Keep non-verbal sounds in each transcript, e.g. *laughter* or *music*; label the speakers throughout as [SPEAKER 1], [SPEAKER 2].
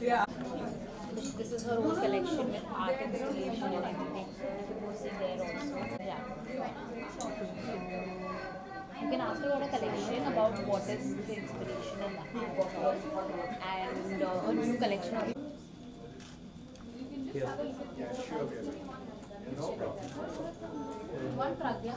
[SPEAKER 1] Yeah.
[SPEAKER 2] This, this is her own collection with art installation and everything. You can go see there also. Yeah. You can ask her about a collection about what is the inspiration and the art of hers and uh, a new collection of One Pragya.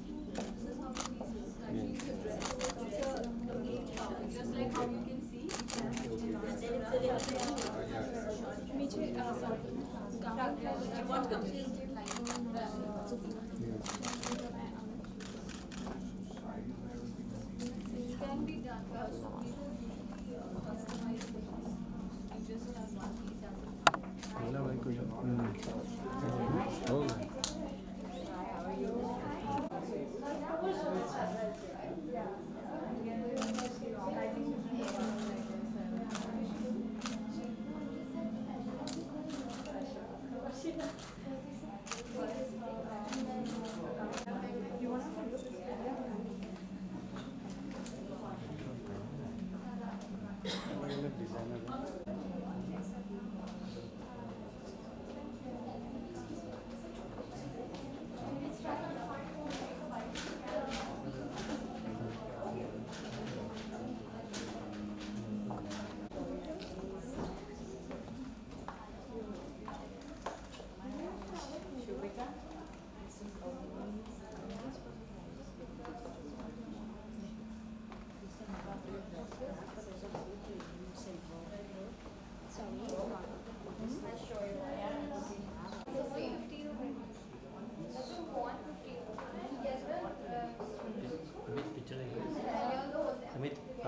[SPEAKER 3] can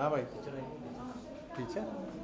[SPEAKER 4] हाँ भाई
[SPEAKER 5] चलो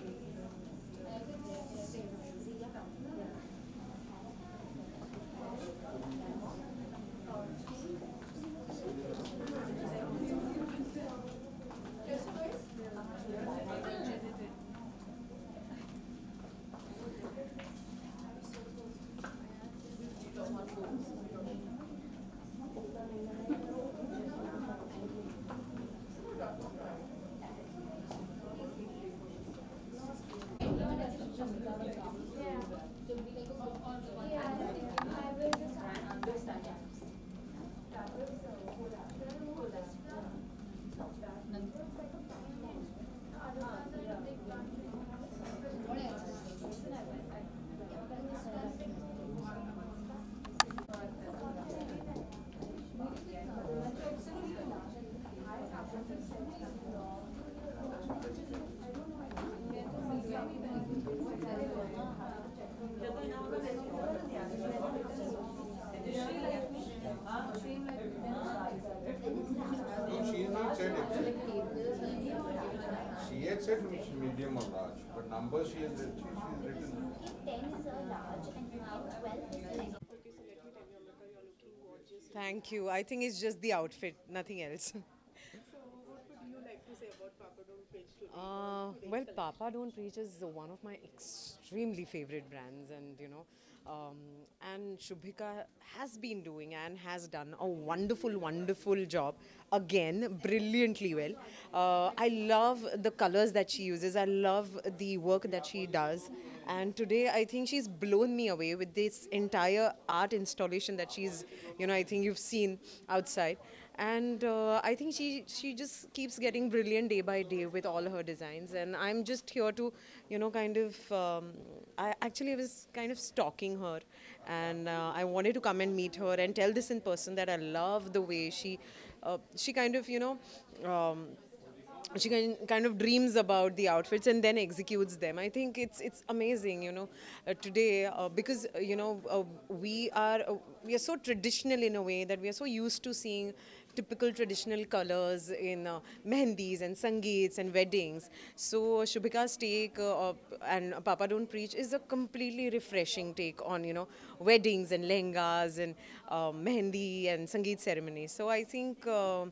[SPEAKER 6] She is medium or large, but she.
[SPEAKER 5] She, is written.
[SPEAKER 7] Thank you. I think it's just the outfit, nothing else. Uh, well, Papa Don't Preach is one of my extremely favorite brands, and you know, um, and Shubhika has been doing and has done a wonderful, wonderful job again, brilliantly well. Uh, I love the colors that she uses. I love the work that she does, and today I think she's blown me away with this entire art installation that she's, you know, I think you've seen outside and uh, I think she she just keeps getting brilliant day by day with all her designs, and I'm just here to, you know, kind of. Um, I actually was kind of stalking her, and uh, I wanted to come and meet her and tell this in person that I love the way she, uh, she kind of, you know. Um, she kind of dreams about the outfits and then executes them. I think it's it's amazing, you know, uh, today uh, because uh, you know uh, we are uh, we are so traditional in a way that we are so used to seeing typical traditional colors in uh, mehendis and sangeets and weddings. So Shubhika's take uh, and Papa Don't Preach is a completely refreshing take on you know weddings and lehengas and uh, mehendi and sangeet ceremonies. So I think uh, uh,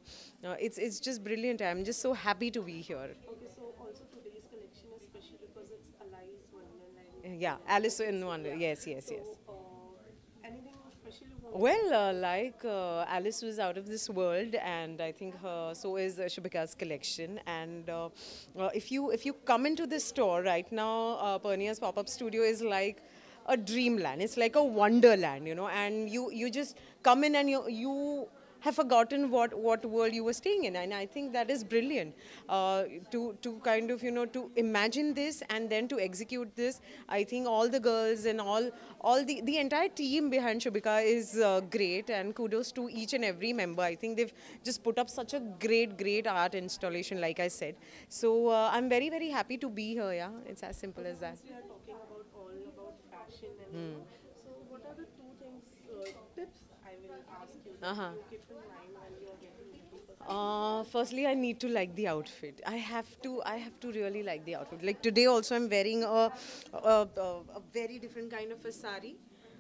[SPEAKER 7] it's it's just brilliant. I'm just so happy to be here.
[SPEAKER 8] Okay, so also today's collection is special because it's Alice Wonderland.
[SPEAKER 7] Yeah, Alice in Wonderland. Yes, yes, yes.
[SPEAKER 8] So, uh, anything special you want?
[SPEAKER 7] Well, uh, like uh, Alice was out of this world, and I think her, so is uh, Shubhika's collection. And uh, uh, if you if you come into this store right now, uh, Pernia's pop-up studio is like a dreamland. It's like a wonderland, you know. And you you just come in and you you have forgotten what, what world you were staying in. And I think that is brilliant uh, to, to kind of, you know, to imagine this and then to execute this. I think all the girls and all, all the, the entire team behind Shubhika is uh, great and kudos to each and every member. I think they've just put up such a great, great art installation, like I said. So uh, I'm very, very happy to be here, yeah. It's as simple as that.
[SPEAKER 8] We are talking about all about fashion and all. So, what are the two things, uh, tips I will ask you
[SPEAKER 7] Uh-huh.
[SPEAKER 8] you keep in mind when you are getting ready for
[SPEAKER 7] Uh, firstly, I need to like the outfit. I have to. I have to really like the outfit. Like today, also, I'm wearing a a, a, very different kind of a sari.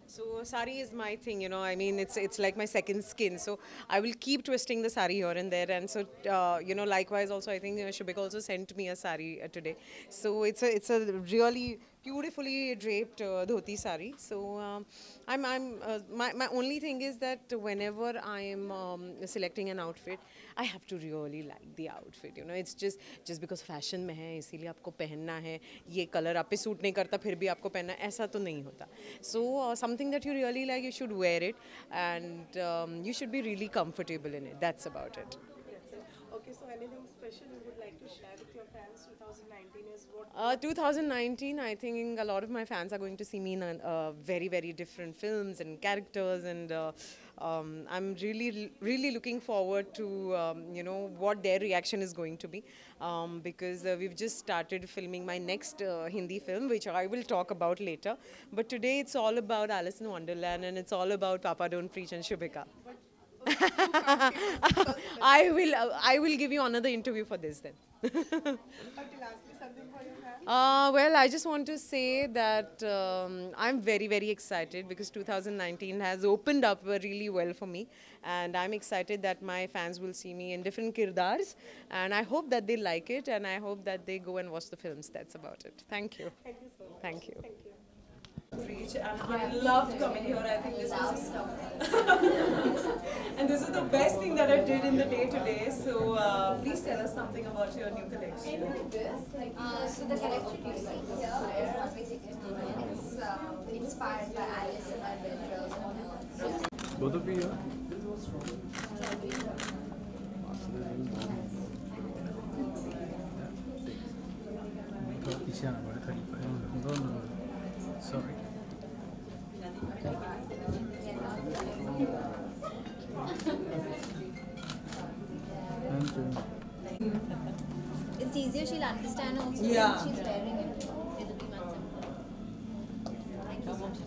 [SPEAKER 7] So sari is my thing, you know. I mean, it's it's like my second skin. So I will keep twisting the sari here and there. And so, uh, you know, likewise, also, I think uh, Shubhika also sent me a sari uh, today. So it's a it's a really beautifully draped uh, dhoti sari. So um, I'm I'm uh, my my only thing is that whenever I'm um, selecting an outfit, I have to really like the outfit. You know, it's just just because fashion है इसीलिए आपको पहनना है ये colour आप पे suit नहीं करता फिर भी आपको पहनना है ऐसा तो नहीं होता. So uh, something that you really like, you should wear it, and um, you should be really comfortable in it. That's about it.
[SPEAKER 8] Okay, so anything special you would
[SPEAKER 7] Uh, 2019, I think a lot of my fans are going to see me in uh, very, very different films and characters, and uh, um, I'm really, really looking forward to um, you know what their reaction is going to be, um, because uh, we've just started filming my next uh, Hindi film, which I will talk about later. But today it's all about Alice in Wonderland, and it's all about Papa Don't Preach and Shubhika. *laughs* I will, I will give you another interview for this then. *laughs*
[SPEAKER 8] Okay, lastly, something for your fans?
[SPEAKER 7] Uh, well, I just want to say that um, I'm very, very excited because 2019 has opened up really well for me. And I'm excited that my fans will see me in different kirdars. And I hope that they like it and I hope that they go and watch the films. That's about it. Thank you.
[SPEAKER 8] Thank you so much.
[SPEAKER 7] Thank you.
[SPEAKER 8] Thank you.
[SPEAKER 7] Preach and I loved coming here. I think this was *laughs* and this is the best thing that I did in the day today. So uh, please tell us something about your new collection.
[SPEAKER 5] Uh, so the collection you see here is what we take It's uh, inspired by Alice in Adventures.
[SPEAKER 6] Both of you here?
[SPEAKER 9] पीछे
[SPEAKER 5] It's easier, she'll understand also.
[SPEAKER 7] Yeah.
[SPEAKER 5] She's wearing it. It'll be much simpler.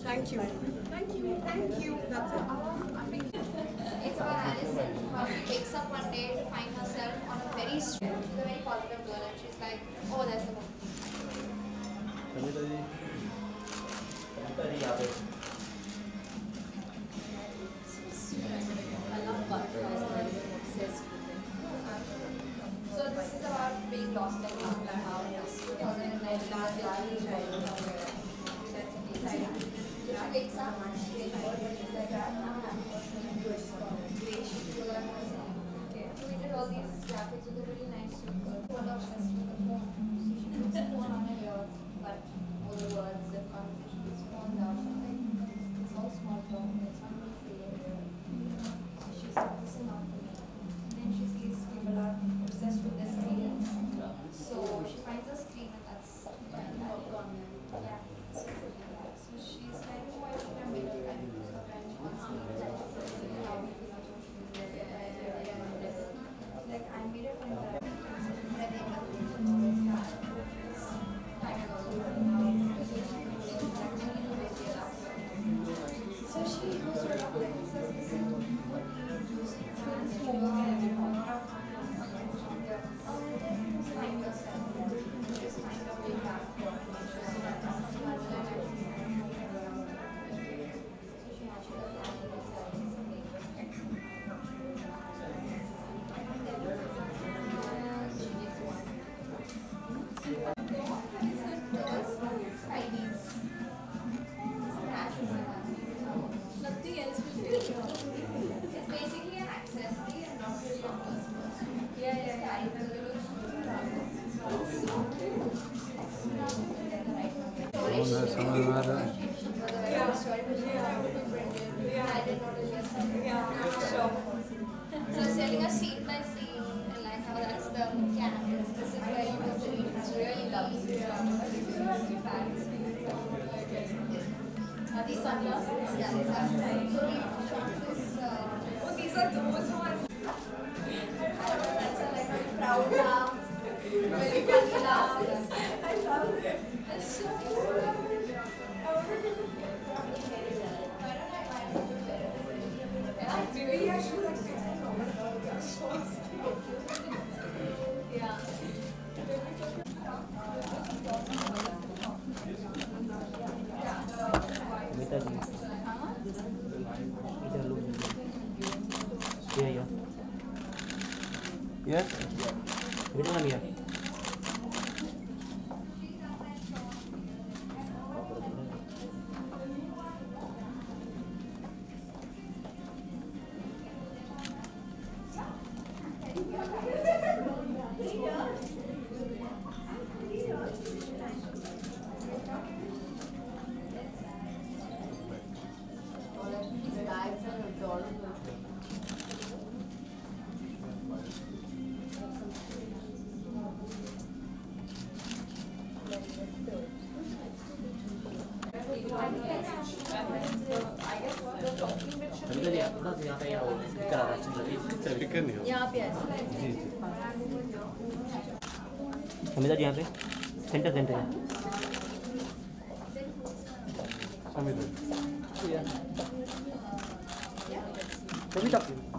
[SPEAKER 5] Thank you.
[SPEAKER 7] Thank you. Thank you. That's it.
[SPEAKER 5] It's about Alison, how she wakes up one day to find herself on a very street. Very positive girl and she's like, oh, that's the. ありうご。
[SPEAKER 3] समझा जी यहाँ पे। Centre centre है।
[SPEAKER 9] सभी तक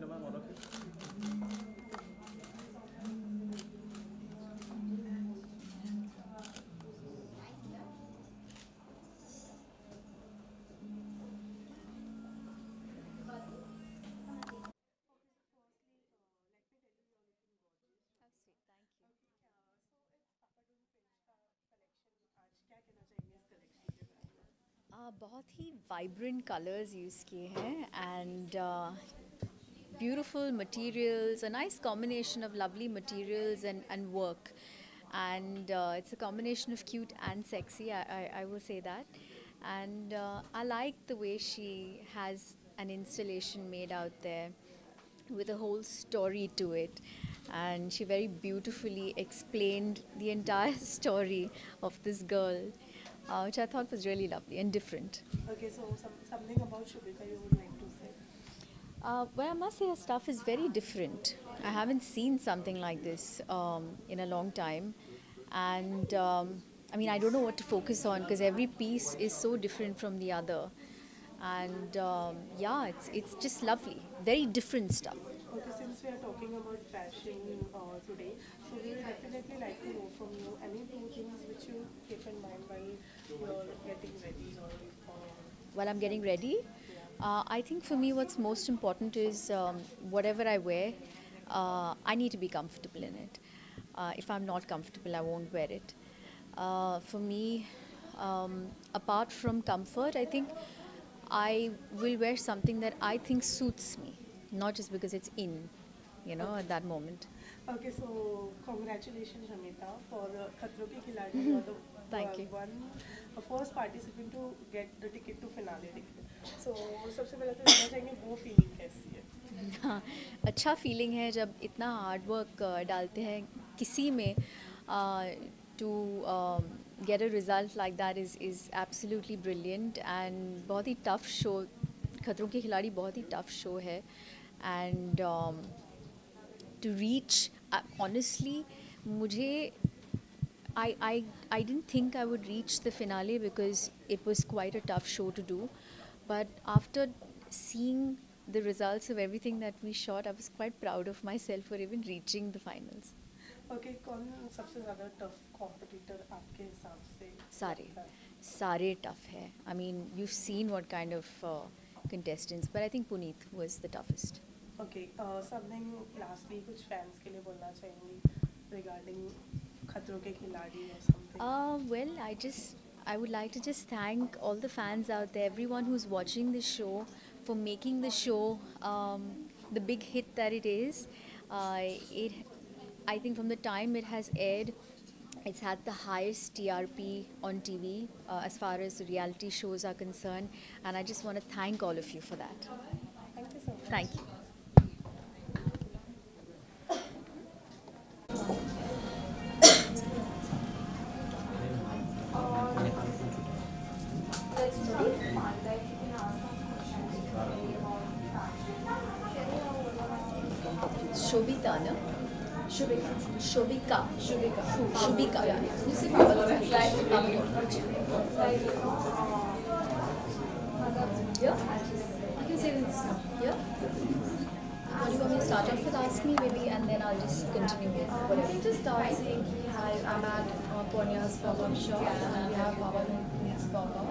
[SPEAKER 9] all of
[SPEAKER 10] you. बहुत ही vibrant colours use किए हैं and beautiful materials, a nice combination of lovely materials and, and work. And uh, it's a combination of cute and sexy, I, I, I will say that. And uh, I like the way she has an installation made out there with a whole story to it. And she very beautifully explained the entire *laughs* story of this girl, uh, which I thought was really lovely and different.
[SPEAKER 8] Okay, so some, something about Shubhika you would like.
[SPEAKER 10] Uh, well, I must say her stuff is very different. I haven't seen something like this um, in a long time. And um, I mean, I don't know what to focus on because every piece is so different from the other. And um, yeah, it's, it's just lovely. Very different stuff.
[SPEAKER 8] Okay, since we are talking about fashion uh, today, so we would definitely like to know from you any two things which you keep in mind while you're getting ready or uh,
[SPEAKER 10] while I'm getting ready. Uh, I think for me, what's most important is um, whatever I wear, uh, I need to be comfortable in it. Uh, if I'm not comfortable, I won't wear it. Uh, for me, um, apart from comfort, I think I will wear something that I think suits me, not just because it's in, you know, at that moment.
[SPEAKER 8] Okay, so congratulations, Ramita, for uh, Khatro Ke *laughs* Khiladi. The
[SPEAKER 10] Thank
[SPEAKER 8] uh,
[SPEAKER 10] you.
[SPEAKER 8] one uh, first participant to get the ticket to finale ticket. तो है?
[SPEAKER 10] अच्छा feeling है जब इतना hard work डालते हैं किसी में to get a result like that is is absolutely brilliant and बहुत ही टफ शो खतरों के खिलाड़ी बहुत ही टफ शो है एंड टू रीच ऑनेस्टली मुझे I, I, I didn't think I would reach the finale because it was quite a tough show to do. But after seeing the results of everything that we shot, I was quite proud of myself for even reaching the finals.
[SPEAKER 8] Okay, कौन सबसे ज़्यादा tough competitor आपके हिसाब से?
[SPEAKER 10] Sare.
[SPEAKER 8] लगता है?
[SPEAKER 10] Sare tough hai. I mean, you've seen what kind of uh, contestants, but I think Puneet was the toughest.
[SPEAKER 8] Okay, uh, something lastly कुछ fans के लिए बोलना चाहेंगी regarding खतरों के खिलाड़ी or something.
[SPEAKER 10] Uh, well, I just I would like to just thank all the fans out there, everyone who's watching the show, for making the show um, the big hit that it is. Uh, it, I think from the time it has aired, it's had the highest TRP on TV uh, as far as reality shows are concerned, and I just want to thank all of you for that.
[SPEAKER 8] Thank you so much.
[SPEAKER 10] Thank you.
[SPEAKER 5] Shubhika. You see how it's like, like,
[SPEAKER 10] Yeah? You can say this now. Yeah? What you want me to start off with? Ask me maybe and then I'll just continue with whatever.
[SPEAKER 5] You just start saying, hi, I'm at uh, Pernia's pop-up shop and we have Baba Noon's pop-up.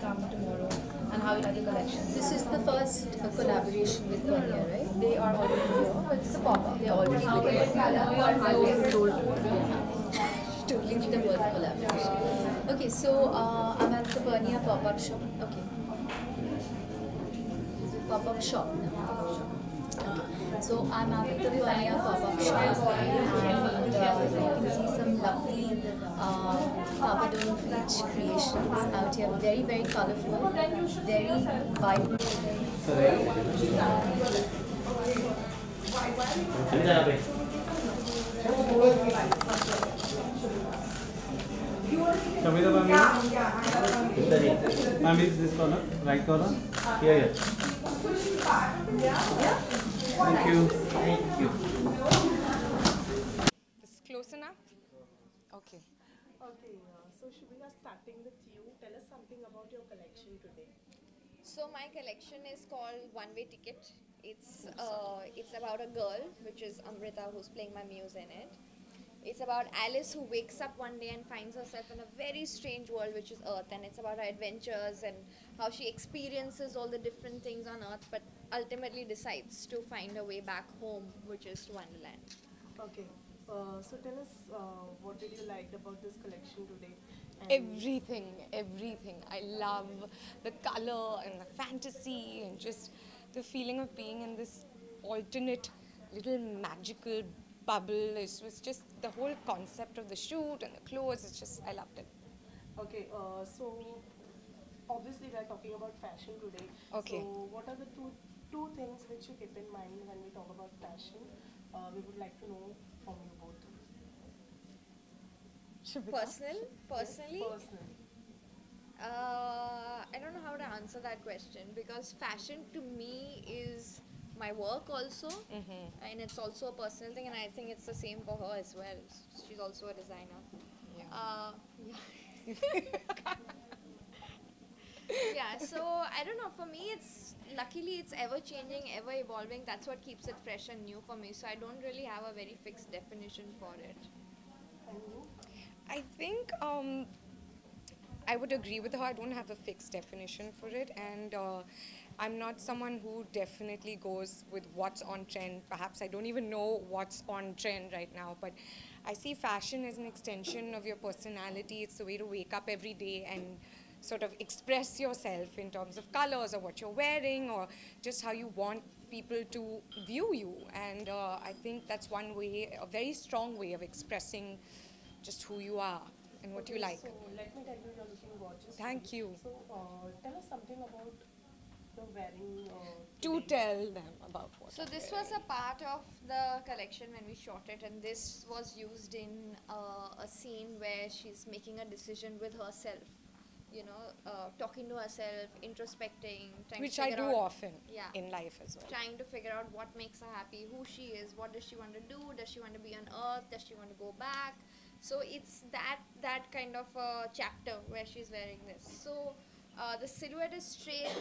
[SPEAKER 5] Come tomorrow. And how you like the collection?
[SPEAKER 10] This is the first uh, collaboration with Konya, right?
[SPEAKER 5] They are already here, it's a pop-up.
[SPEAKER 10] They're already
[SPEAKER 5] How
[SPEAKER 10] totally the word collaboration. Okay, so uh, I'm at the Pernia pop-up shop. Okay. Pop-up shop. Okay. So I'm at the Pernia pop-up shop and uh, you can see some lovely uh, Papa Don't creations out here. Very, very colorful, very vibrant.
[SPEAKER 3] 앉
[SPEAKER 9] Show me
[SPEAKER 3] the bangla. Yeah,
[SPEAKER 9] Ma'am, is this corner? Right corner?
[SPEAKER 3] Here, here.
[SPEAKER 9] Thank you.
[SPEAKER 3] Thank you.
[SPEAKER 7] Is close enough? Okay.
[SPEAKER 8] Okay, uh, so we are starting with you, tell us something about your collection today.
[SPEAKER 5] So my collection is called One Way Ticket. It's uh, it's about a girl, which is Amrita, who's playing my muse in it. It's about Alice who wakes up one day and finds herself in a very strange world, which is Earth, and it's about her adventures and how she experiences all the different things on Earth, but ultimately decides to find her way back home, which is to Wonderland.
[SPEAKER 8] Okay, uh, so tell us uh, what did you like about this collection today? And
[SPEAKER 7] Everything, everything. I love the color and the fantasy and just the feeling of being in this
[SPEAKER 11] alternate little magical bubble. It was just the whole concept of the shoot and the clothes. It's just I loved it.
[SPEAKER 8] Okay, uh, so obviously we are talking about fashion today.
[SPEAKER 11] Okay.
[SPEAKER 8] So what are the two two things which you keep in mind when we talk about fashion? Uh, we would like to know from you both.
[SPEAKER 5] Personal, personally,
[SPEAKER 8] Personally.
[SPEAKER 5] uh, I don't know how to answer that question because fashion to me is my work also, and it's also a personal thing, and I think it's the same for her as well. She's also a designer.
[SPEAKER 11] Yeah.
[SPEAKER 5] Uh, *laughs* yeah. *laughs* yeah, so I don't know. For me, it's luckily it's ever changing, ever evolving. That's what keeps it fresh and new for me. So I don't really have a very fixed definition for it.
[SPEAKER 11] I think um, I would agree with her. I don't have a fixed definition for it, and uh, I'm not someone who definitely goes with what's on trend. Perhaps I don't even know what's on trend right now, but I see fashion as an extension of your personality. It's the way to wake up every day and sort of express yourself in terms of colors or what you're wearing or just how you want people to view you. And uh, I think that's one way, a very strong way of expressing just who you are and what you like.
[SPEAKER 8] So let me tell you, you're looking gorgeous.
[SPEAKER 11] Thank you.
[SPEAKER 8] So uh, tell us something about the wearing. Uh,
[SPEAKER 11] Do tell them about what.
[SPEAKER 5] So
[SPEAKER 11] I'm
[SPEAKER 5] this
[SPEAKER 11] wearing.
[SPEAKER 5] was a part of the collection when we shot it, and this was used in uh, a scene where she's making a decision with herself. You know, uh, talking to herself, introspecting, trying
[SPEAKER 11] which
[SPEAKER 5] to
[SPEAKER 11] I do
[SPEAKER 5] out,
[SPEAKER 11] often
[SPEAKER 5] Yeah.
[SPEAKER 11] in life as well.
[SPEAKER 5] Trying to figure out what makes her happy, who she is, what does she want to do, does she want to be on Earth, does she want to go back. So it's that that kind of a chapter where she's wearing this. So uh, the silhouette is straight.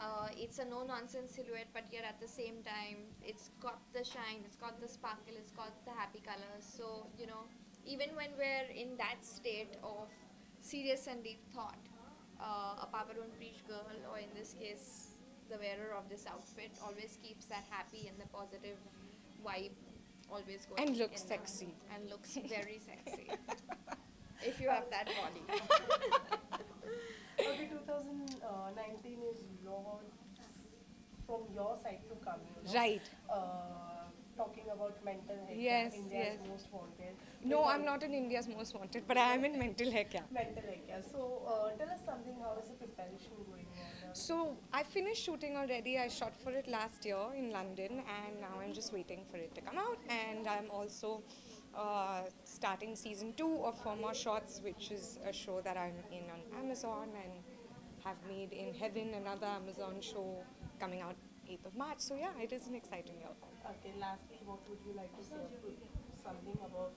[SPEAKER 5] Uh, it's a no-nonsense silhouette, but yet at the same time, it's got the shine, it's got the sparkle, it's got the happy colors. So you know, even when we're in that state of serious and deep thought, uh, a Papa Don't Preach girl, or in this case, the wearer of this outfit, always keeps that happy and the positive vibe always going.
[SPEAKER 11] And looks sexy.
[SPEAKER 5] And looks *laughs* very sexy. *laughs* if you have that body. *laughs*
[SPEAKER 8] Okay, 2019 is from your side to come. You know?
[SPEAKER 11] Right.
[SPEAKER 8] Uh, talking about mental health.
[SPEAKER 11] Yes,
[SPEAKER 8] India's
[SPEAKER 11] yes.
[SPEAKER 8] most wanted.
[SPEAKER 11] No, I'm not in India's most wanted, but I am in mental health. Yeah.
[SPEAKER 8] Mental health. Yeah. So uh, tell us something. How is the preparation going on?
[SPEAKER 11] So I finished shooting already. I shot for it last year in London, and now I'm just waiting for it to come out. And I'm also uh, starting season two of Four More Shots, which is a show that I'm in on Amazon and have made in Heaven, another Amazon show coming out 8th of March. So yeah, it is an exciting year.
[SPEAKER 8] Okay, lastly, what would you like to say? Something about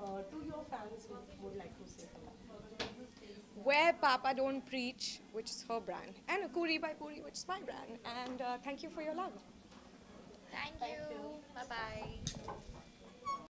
[SPEAKER 8] uh, to your fans you would like to say something.
[SPEAKER 11] Where Papa Don't Preach, which is her brand, and Akuri by Puri, which is my brand. And uh, thank you for your love.
[SPEAKER 5] Thank you. Bye bye.